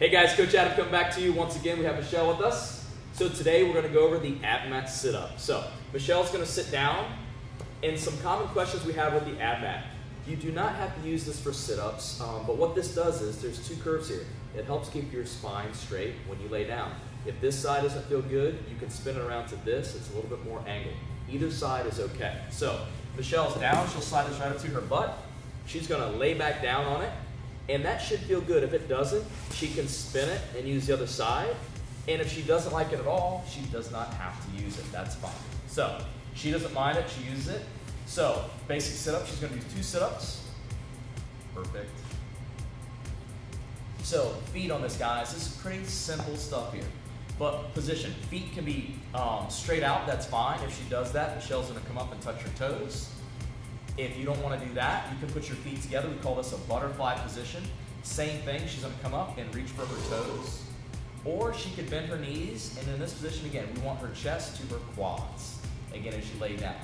Hey guys, Coach Adam coming back to you. Once again, we have Michelle with us. So today we're going to go over the ab mat sit up. So Michelle's going to sit down and some common questions we have with the ab mat. You do not have to use this for sit ups, um, but what this does is there's two curves here. It helps keep your spine straight when you lay down. If this side doesn't feel good, you can spin it around to this. It's a little bit more angled. Either side is okay. So Michelle's down. She'll slide this right up to her butt. She's going to lay back down on it and that should feel good. If it doesn't, she can spin it and use the other side. And if she doesn't like it at all, she does not have to use it. That's fine. So she doesn't mind it, she uses it. So basic sit-up, she's gonna do two sit-ups. Perfect. So feet on this, guys. This is pretty simple stuff here. But position, feet can be um, straight out, that's fine. If she does that, Michelle's gonna come up and touch her toes. If you don't want to do that, you can put your feet together. We call this a butterfly position. Same thing, she's going to come up and reach for her toes. Or she could bend her knees, and in this position again, we want her chest to her quads. Again, as she lay down.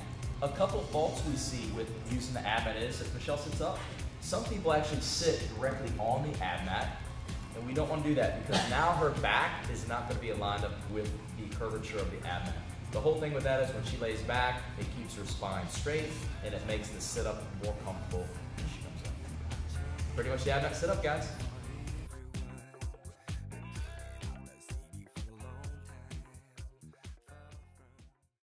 A couple faults we see with using the ab mat is, if Michelle sits up, some people actually sit directly on the ab mat, and we don't want to do that because now her back is not going to be aligned up with the curvature of the ab mat. The whole thing with that is when she lays back, it keeps her spine straight and it makes the sit up more comfortable when she comes up. Pretty much the ab sit up, guys.